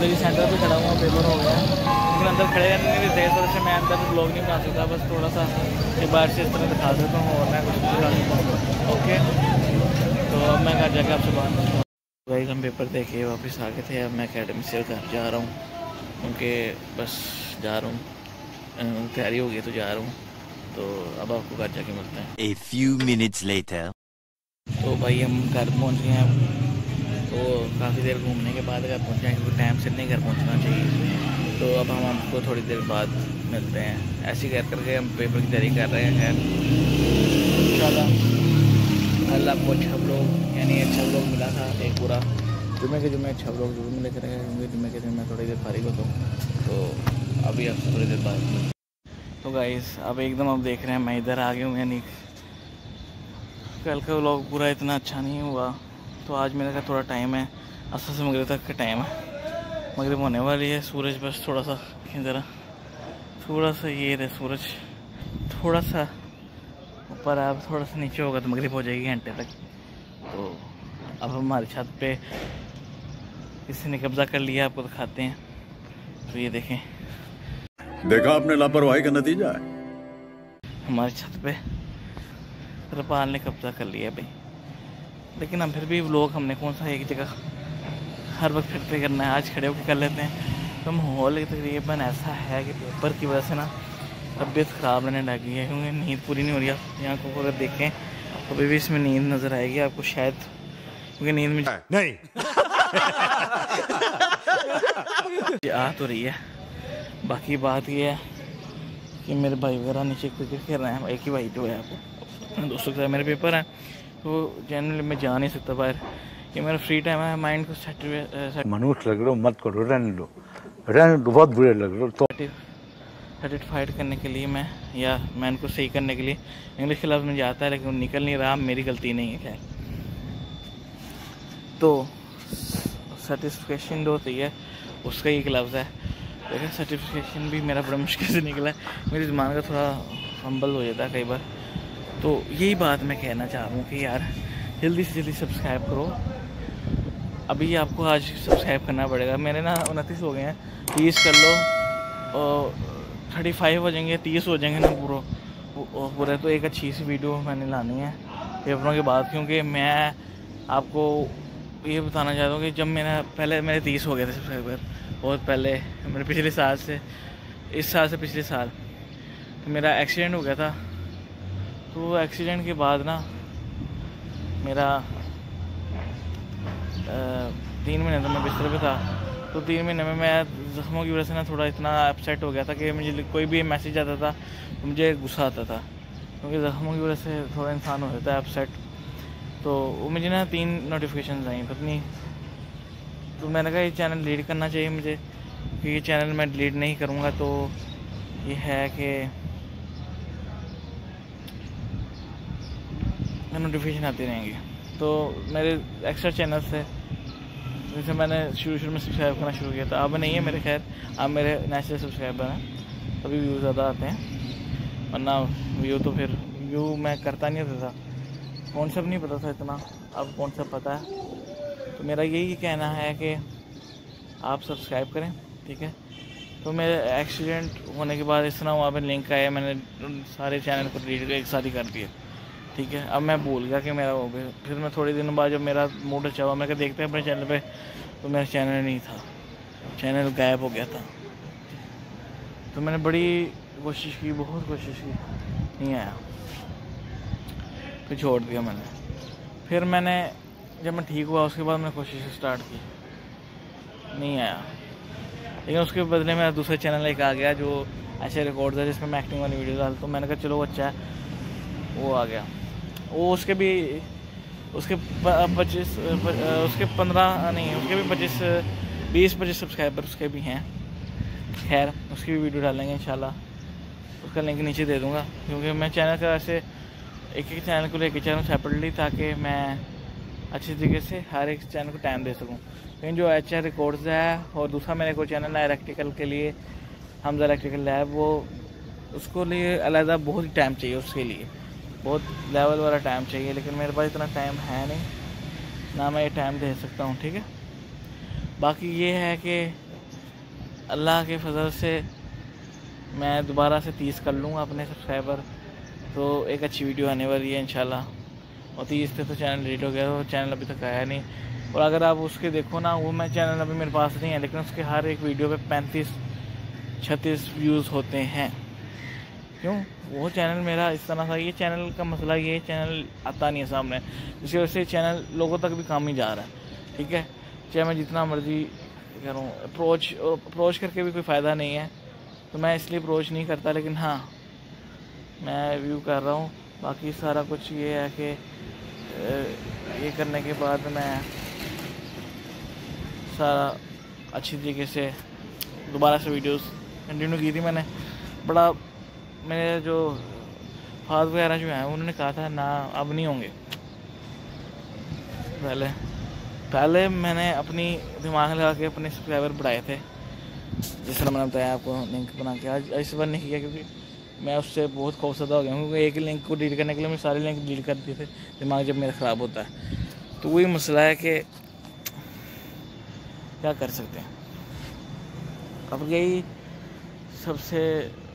अभी सेंटर पे खड़ा हुआ पेपर हो गया लेकिन अंदर खड़े रहने नहीं देते तरह से मैं अंदर ब्लॉग नहीं बना सकता बस थोड़ा सा एक बार से इस तरह दिखा देता हूँ और मैं कुछ दिखा देता हूँ ओके तो अब मैं घर जाकर आपसे बात करता हूँ भाई हम पेपर दे के वापस आ गए थे अब मैं अकेडमी से घर जा रहा हूँ क्योंकि बस जा रहा हूँ तैयारी हो गई तो जा रहा हूँ तो अब आपको घर जाके मिलते हैं A few minutes later. तो भाई हम घर पहुँच गए हैं तो काफ़ी देर घूमने के बाद अगर पहुँचे, क्योंकि टाइम से नहीं घर पहुँचना चाहिए। तो अब हम आपको थोड़ी देर बाद मिलते हैं। ऐसे कर करके हम पेपर की तैयारी कर रहे हैं इंशाल्लाह। कल आपको अच्छा ब्लॉग यानी अच्छा लोग मिला था, एक पूरा। जुमे के जुमे अच्छा लोग ज़रूर मिले करेगा क्योंकि जुमे के दिन मैं थोड़ी देर फारिग होता हूँ तो अभी आपसे थोड़ी देर बाद तो गाइस अब एकदम आप देख रहे हैं, मैं इधर आ गया हूँ, यानी कल का व्लॉग पूरा इतना अच्छा नहीं हुआ। तो आज मेरे का थोड़ा टाइम है? अस्सी से मगरब तक का टाइम है। मगरब होने वाली है सूरज बस थोड़ा सा ज़रा। थोड़ा सा ये रहे सूरज। थोड़ा सा ऊपर अब थोड़ा सा नीचे होगा तो मगरब हो जाएगी घंटे तक। तो अब हमारी छत पे किसी ने कब्ज़ा कर लिया आपको दिखाते हैं। तो ये देखें। देखा आपने लापरवाही का नतीजा है? हमारी छत पे रपाल ने कब्जा कर लिया भाई। लेकिन हम फिर भी लोग हमने कौन सा एक जगह हर वक्त फिर पे करना है? आज खड़े होकर कर लेते हैं। तो माहौल तकरीबन ऐसा है कि पेपर की वजह से ना तबीयत ख़राब रहने लगी है क्योंकि नींद पूरी नहीं हो रही। आप यहाँ को अगर देखें तो अभी भी इसमें नींद नज़र आएगी आपको शायद क्योंकि नींद में नहीं। आ तो रही है। बाकी बात ये है कि मेरे भाई वगैरह नीचे क्रिकेट खेल रहे हैं। एक ही भाई जो है आपको दोस्तों के साथ मेरे पेपर हैं। तो जनरली मैं जा नहीं सकता बाहर। ये मेरा फ्री टाइम है माइंड को मनुष्य लग रहे मत करो रहने दो। रहने दो बहुत बुरे लग रहे हो तो सेटिस्फाइड करने के लिए मैं या मैं इनको सही करने के लिए। इंग्लिश के लफ्ज़ मुझे आता है लेकिन निकल नहीं रहा मेरी गलती नहीं है खैर। तो सर्टिफिकेशन जो होती है उसका ही एक लफ्ज़ है। लेकिन सर्टिफिकेशन भी मेरा बड़ा मुश्किल से निकला है। मेरे दिमाग का थोड़ा हम्बल हो जाता है कई बार। तो यही बात मैं कहना चाह रहा हूँ कि यार, जल्दी से जल्दी सब्सक्राइब करो। अभी आपको आज सब्सक्राइब करना पड़ेगा। मेरे ना उनतीस हो गए हैं, तीस कर लो, और थर्टी फाइव हो जाएँगे, तीस हो जाएँगे ना पूरा। पूरे तो एक अच्छी सी वीडियो मैंने लानी है पेपरों के बाद, क्योंकि मैं आपको ये बताना चाहता हूँ कि जब मेरा पहले मेरे तीस हो गए थे सब्सक्राइबर बहुत पहले, मेरे पिछले साल से, इस साल से पिछले साल तो मेरा एक्सीडेंट हो गया था। तो एक्सीडेंट के बाद ना, मेरा तीन महीने तो मैं बिस्तर पे था। तो तीन महीने में मैं ज़ख्मों की वजह से ना थोड़ा इतना अपसेट हो गया था कि मुझे कोई भी मैसेज आता था तो मुझे गुस्सा आता था। क्योंकि ज़ख्मों की वजह से थोड़ा इंसान हो जाता है अपसेट तो मुझे ना तीन नोटिफिकेशन आई पत्नी तो मैंने कहा, ये चैनल डिलीट करना चाहिए मुझे कि ये चैनल मैं डिलीट नहीं करूँगा। तो ये है कि नोटिफिकेशन आती रहेंगी। तो मेरे एक्स्ट्रा चैनल से जैसे मैंने शुरू शुरू में सब्सक्राइब करना शुरू किया था। अब नहीं है मेरे, खैर, अब मेरे नेचुरल सब्सक्राइबर हैं। तभी व्यू ज़्यादा आते हैं। वरना व्यू तो फिर व्यू मैं करता नहीं होता था। कॉन्सेप्ट नहीं पता था इतना। अब कॉन्सेप्ट पता है। तो मेरा यही कहना है कि आप सब्सक्राइब करें, ठीक है? तो मेरे एक्सीडेंट होने के बाद इस तरह वहाँ पर लिंक आया। मैंने सारे चैनल को डिलीट एक साथ ही कर दिए। ठीक है? अब मैं भूल गया कि मेरा हो गया फिर मैं थोड़े दिनों बाद जब मेरा मूड अच्छा हुआ, मैं क्या देखते हैं अपने चैनल पे। तो मेरा चैनल नहीं था। चैनल गायब हो गया था। तो मैंने बड़ी कोशिश की, बहुत कोशिश की। नहीं आया। फिर छोड़ दिया मैंने। फिर मैंने जब मैं ठीक हुआ, उसके बाद मैंने कोशिश स्टार्ट की। नहीं आया। लेकिन उसके बदले मेरा दूसरा चैनल एक आ गया, जो ऐसे रिकॉर्ड है जिसमें मैं एक्टिंग वाली वीडियो डालता हूँ। मैंने कहा, चलो अच्छा है। वो आ गया। वो उसके भी, उसके पच्चीस उसके पंद्रह, नहीं, उसके भी पच्चीस, बीस, पच्चीस सब्सक्राइबर उसके भी हैं। खैर, उसकी भी वीडियो डालेंगे इंशाल्लाह। उसका लिंक नीचे दे दूँगा, क्योंकि मैं चैनल का ऐसे एक एक चैनल को लेकर चैनल सेपरेटली ताकि मैं अच्छी तरीके से हर एक चैनल को टाइम दे सकूँ। लेकिन जो एच आर रिकॉर्ड्स है और दूसरा मेरे को चैनल है इलेक्ट्रिकल के लिए हमजा इलेक्ट्रिकल लैब वो उसको लिए अलहदा बहुत ही टाइम चाहिए उसके लिए। बहुत लेवल वाला टाइम चाहिए, लेकिन मेरे पास इतना टाइम है नहीं। ना मैं ये टाइम दे सकता हूँ, ठीक है? बाकी ये है कि अल्लाह के फजल से मैं दोबारा से तीस कर लूँगा अपने सब्सक्राइबर तो एक अच्छी वीडियो आने वाली है, इंशाल्लाह। और तीस पे तो चैनल डिलीट हो गया तो चैनल अभी तक आया नहीं। और अगर आप उसके देखो ना, वो मैं चैनल अभी मेरे पास नहीं है, लेकिन उसके हर एक वीडियो पे पैंतीस, छत्तीस व्यूज़ होते हैं। क्यों? वो चैनल मेरा इस तरह था, ये चैनल का मसला ये चैनल आता नहीं है सामने। जिसकी वजह से चैनल लोगों तक भी काम ही जा रहा है, ठीक है? चाहे मैं जितना मर्ज़ी करूँ अप्रोच अप्रोच करके भी कोई फ़ायदा नहीं है तो मैं इसलिए अप्रोच नहीं करता, लेकिन हाँ मैं व्यू कर रहा हूँ। बाकी सारा कुछ ये है कि ये करने के बाद मैं सारा अच्छी तरीके से दोबारा से वीडियोस कंटिन्यू की थी मैंने। बड़ा मेरे जो फाद वगैरह जो हैं, उन्होंने कहा था, ना, अब नहीं होंगे। पहले पहले मैंने अपनी दिमाग लगा के अपने सब्सक्राइबर बढ़ाए थे, जिस तरह मैंने बताया आपको लिंक बना के। आज इस बार नहीं किया, क्योंकि मैं उससे बहुत खौफसदा हो गया हूँ, क्योंकि एक लिंक को डिलीट करने के लिए मैं सारे लिंक डिलीट कर दिए थे, दिमाग जब मेरा ख़राब होता है। तो वही मसला है कि क्या कर सकते हैं? अब यही सबसे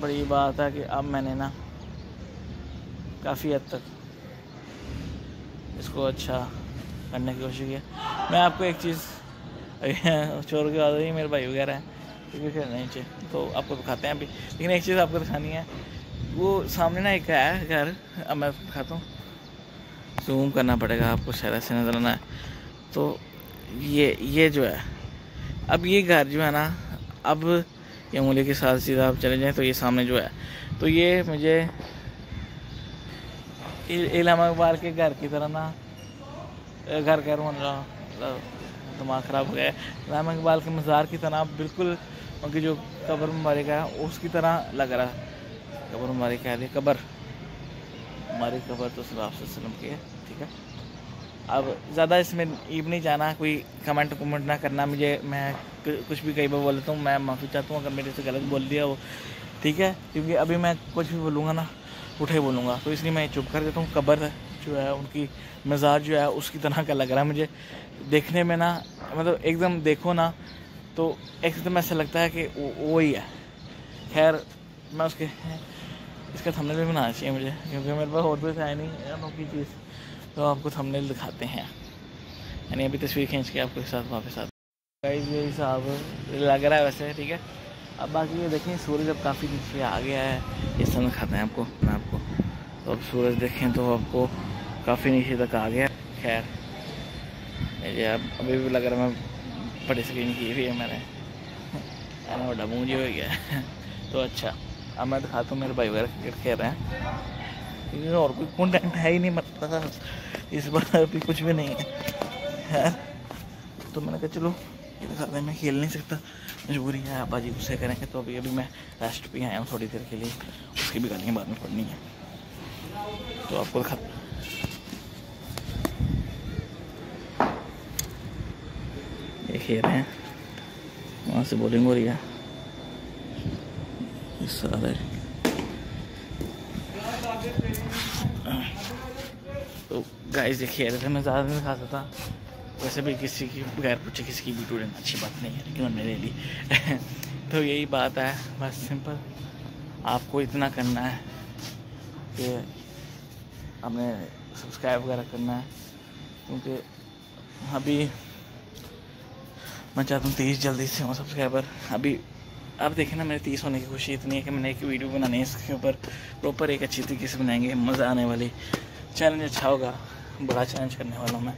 बड़ी बात है कि अब मैंने ना काफ़ी हद तक इसको अच्छा करने की कोशिश की मैं आपको एक चीज़ चोर की बात है मेरे भाई वगैरह हैं, क्योंकि खेलना नीचे तो आपको दिखाते हैं अभी। लेकिन एक चीज़ आपको दिखानी है, वो सामने ना एक है घर, अब मैं दिखाता हूँ। जूम करना पड़ेगा आपको, शायद ऐसे नज़र आना है। तो ये ये जो है, अब ये घर जो है ना, अब ये उंगली के साथ सीधा आप चले जाएँ तो ये सामने जो है। तो ये मुझे इलामा इकबाल के घर की तरह ना घर कह रहा हूँ दिमाग ख़राब हो गया इलामा इकबाल के मज़ार की तरह बिल्कुल उनकी जो कब्र मुबारक है, उसकी तरह लग रहा है। कब्र मुबारक रही कब्र। हमारी कब्र तो सलाम की है, ठीक है? अब ज़्यादा इसमें ईब नहीं जाना, कोई कमेंट कमेंट ना करना, मुझे, मैं कुछ भी कई बार बोल हूँ, मैं माफ़ी चाहता हूँ, अगर मेरे से गलत बोल दिया वो, ठीक है? क्योंकि अभी मैं कुछ भी बोलूँगा ना, उठे बोलूँगा। तो इसलिए मैं चुप कर देता हूँ, कब्र जो है, उनकी मज़ार जो है, उसकी तरह का लग रहा है मुझे। देखने में ना मतलब एकदम देखो ना तो एकदम ऐसा लगता है कि वो ही है। खैर, मैं उसके, इसका थंबनेल भी बनाना चाहिए मुझे, क्योंकि मेरे पास और कुछ है नहीं चीज़। तो आपको थंबनेल दिखाते हैं। यानी अभी तस्वीर खींच के आपके साथ वापस आते गाइस ये हिसाब लग रहा है वैसे, ठीक है? अब बाकी ये देखें, सूरज अब काफ़ी नीचे आ गया है। इस समय दिखाते हैं आपको मैं आपको तो अब सूरज देखें तो आपको काफ़ी नीचे तक आ गया खैर, ये अब, अभी भी लग रहा है मैं बड़ी स्क्रीन की हुई है मैंने। है बड़ा मुँह हो गया। तो अच्छा अब मैं दिखाता हूँ, मेरे भाई वगैरह क्रिकेट खेल रहे हैं। और कोई कंटेंट है ही नहीं मतलब इस बार अभी कुछ भी नहीं है। यार तो मैंने कहा चलो, ये मैं खेल नहीं सकता। मजबूरी है, आप बाजी गुस्से करेंगे तो अभी अभी मैं रेस्ट पे आया हूँ थोड़ी देर के लिए। उसकी भी गालियाँ बाद में पढ़नी है। तो आपको दिखा ये खेल रहे हैं। वहाँ से बॉलिंग हो रही है। सारे तो गाइस देखिए रहे थे मैं ज़्यादा नहीं खा सकता। वैसे भी किसी की, बगैर पूछे किसी की वीडियो लेना अच्छी बात नहीं है, लेकिन हमने ले ली। तो यही बात है, बस सिंपल आपको इतना करना है कि हमने सब्सक्राइब वगैरह करना है, क्योंकि अभी मैं चाहता हूँ तीस जल्दी से हूँ सब्सक्राइबर अभी अब देखें ना, मेरे तीस होने की खुशी इतनी है कि मैंने एक वीडियो बनानी है इसके ऊपर प्रॉपर एक अच्छी तरीके से बनाएँगे, मज़ा आने वाली चैलेंज अच्छा होगा। बड़ा चैलेंज करने वाला हूँ मैं।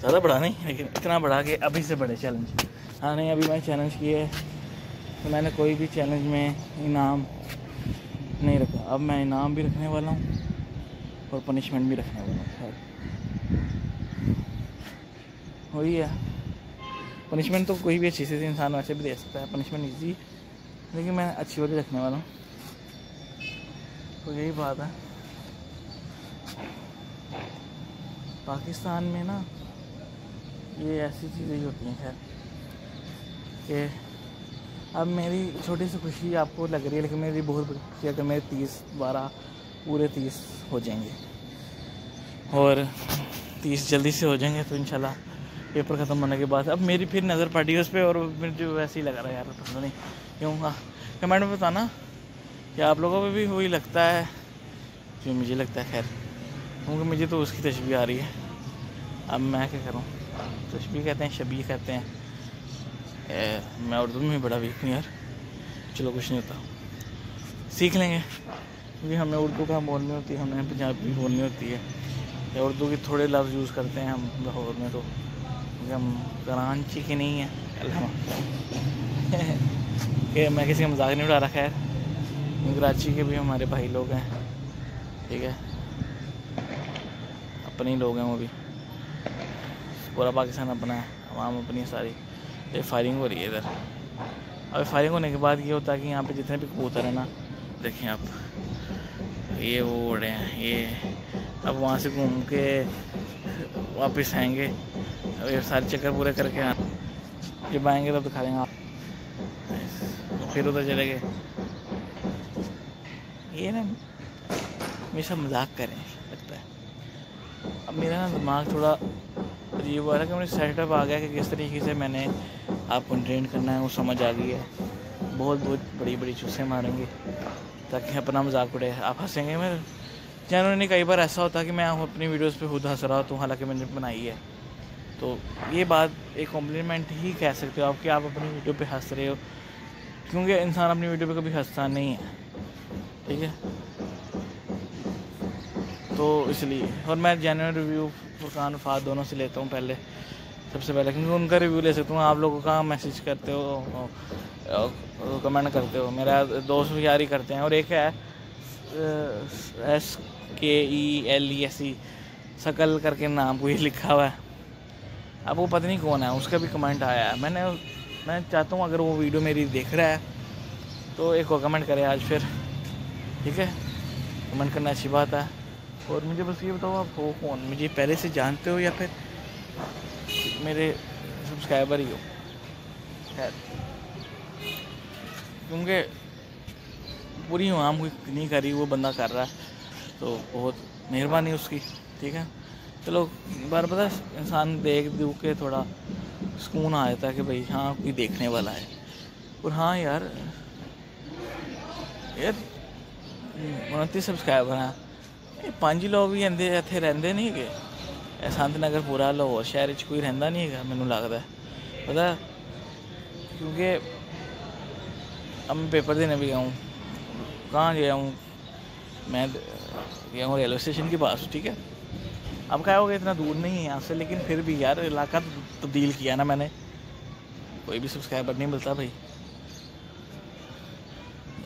ज़्यादा बड़ा नहीं, लेकिन इतना बड़ा कि अभी से बड़े चैलेंज हाँ नहीं, अभी मैंने चैलेंज किए तो मैंने कोई भी चैलेंज में इनाम नहीं रखा। अब मैं इनाम भी रखने वाला हूँ और पनिशमेंट भी रखने वाला हूँ वही है। पनिशमेंट तो कोई भी अच्छी से इंसान वैसे भी दे सकता है। पनिशमेंट ईजी लेकिन मैं अच्छी वाली रखने वाला हूँ। तो यही बात है। पाकिस्तान में ना ये ऐसी चीज़ें होती हैं, खैर, कि अब मेरी छोटी सी खुशी आपको लग रही है, लेकिन मेरी बहुत बड़ी खुशी अगर मेरे तीस बारह पूरे तीस हो जाएँगे। और तीस जल्दी से हो जाएँगे तो इंशाल्लाह पेपर ख़त्म होने के बाद। अब मेरी फिर नज़र पड़ी उस पर और मुझे वैसे ही लग रहा है, यार पता नहीं। हाँ कमेंट में बताना कि आप लोगों को भी वही लगता है जो मुझे लगता है खैर क्योंकि मुझे तो उसकी तस्वीर आ रही है। अब मैं क्या करूँ? तस्वीर कहते हैं शबी कहते हैं। ए, मैं उर्दू में बड़ा वीक हूँ यार। चलो कुछ नहीं होता। सीख लेंगे। क्योंकि हमें उर्दू का बोलनी होती है हमें पंजाबी बोलनी होती है। या उर्दू के थोड़े लफ्ज़ यूज़ करते हैं हम लाहौर में तो। क्योंकि हम कराची के नहीं हैं। कि मैं किसी का मज़ाक नहीं उड़ा रहा, खैर। कराची के भी हमारे भाई लोग हैं, ठीक है। अपने ही लोग हैं वो भी। पूरा पाकिस्तान अपना है, आवाम अपनी है सारी। ये फायरिंग हो रही है इधर। अब फायरिंग होने के बाद ये होता है कि यहाँ पे जितने भी कबूतर हैं ना, देखें आप, ये वो उड़े हैं, ये अब वहाँ से घूम के वापस आएँगे। ये सारे चक्कर पूरे करके आ जब आएँगे तब दिखा देंगे आप। फिर उधर चले गए। ये ना, हमेशा मज़ाक करें, लगता है। अब मेरा ना दिमाग थोड़ा अजीब हुआ था कि मुझे सेटअप आ गया कि किस तरीके से मैंने आपको ट्रेन करना है, वो समझ आ गई है। बहुत बहुत बड़ी बड़ी चूसें मारेंगे, ताकि अपना मज़ाक उड़े। आप हंसेंगे मैं जनरली कई बार ऐसा होता कि मैं अपनी वीडियोस पे खुद हंस रहा हूँ, हालाँकि मैंने बनाई है। तो ये बात एक कॉम्प्लीमेंट ही कह सकते हो आप कि आप अपनी वीडियो पे हंस रहे हो। क्योंकि इंसान अपनी वीडियो पे कभी हंसता नहीं है। ठीक है? तो इसलिए, और मैं जेनुअन रिव्यू फुरकान फाद दोनों से लेता हूँ पहले, सबसे पहले, क्योंकि उनका रिव्यू ले सकता हूँ। आप लोगों का मैसेज करते हो कमेंट करते हो। मेरा दोस्त भी यारी करते हैं, और एक है एस के E L E S E सकल करके नाम कोई लिखा हुआ है। अब वो पता नहीं कौन है, उसका भी कमेंट आया है। मैंने मैं चाहता हूँ अगर वो वीडियो मेरी देख रहा है तो एक और कमेंट करे आज फिर, ठीक है? कमेंट करना अच्छी बात है। और मुझे बस ये बताओ, आप हो कौन? मुझे पहले से जानते हो या फिर मेरे सब्सक्राइबर ही हो? खैर। क्योंकि पूरी आम नहीं करी, वो बंदा कर रहा है तो बहुत मेहरबानी उसकी, ठीक है? चलो बार पता इंसान देख दू के थोड़ा सुकून आ जाता है कि भाई हाँ कोई देखने वाला है और हाँ यार यार उनतीस सब्सक्राइबर हैं ਇਹ ਪੰਜ ਲੋਕ ਵੀ ਆਂਦੇ ਇੱਥੇ ਰਹਿੰਦੇ ਨਹੀਂ ਹੈਗੇ ਇਹ ਸੰਤ ਨਗਰ ਪੂਰਾ ਲਾਹੌਰ ਸ਼ਹਿਰ 'ਚ ਕੋਈ ਰਹਿੰਦਾ ਨਹੀਂ ਹੈਗਾ ਮੈਨੂੰ ਲੱਗਦਾ पता क्योंकि अब मैं पेपर देने भी गया हूँ कहाँ गया हूँ मैं गया हूँ रेलवे स्टेशन के पास ठीक है अब क्या होगा इतना दूर नहीं है यहाँ से, लेकिन फिर भी यार, इलाका तब्दील किया ना मैंने। कोई भी सब्सक्राइबर नहीं मिलता भाई।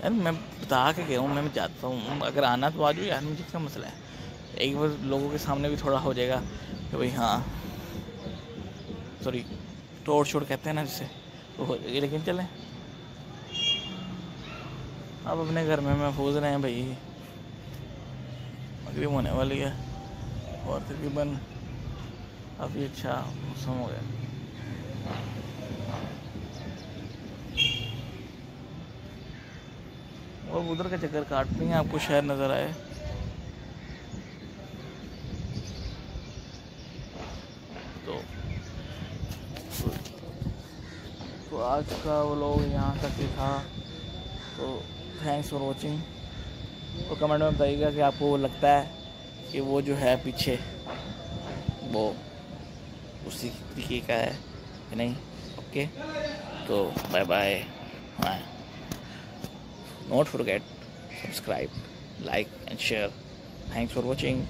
यार मैं बता के गया हूँ, मैं चाहता हूँ। अगर आना तो आ जाओ यार, मुझे क्या मसला है? एक बार लोगों के सामने भी थोड़ा हो जाएगा कि भाई हाँ। सॉरी तोड़ छोड़ कहते हैं ना जिसे तो हो जाएगी, लेकिन चलें। अब अपने घर में महफूज रहे हैं भाई। मगरब होने वाली है। और तकरीबन काफ़ी अच्छा मौसम हो गया। और उधर का चक्कर काटते हैं, आपको शहर नज़र आए। तो तो आज का वो लोग यहाँ तक था। तो थैंक्स फॉर वॉचिंग और कमेंट में बताइएगा कि आपको वो लगता है कि वो जो है पीछे, वो उसी तरीके का है कि नहीं? ओके तो बाय बाय हाँ not forget subscribe like and share thanks for watching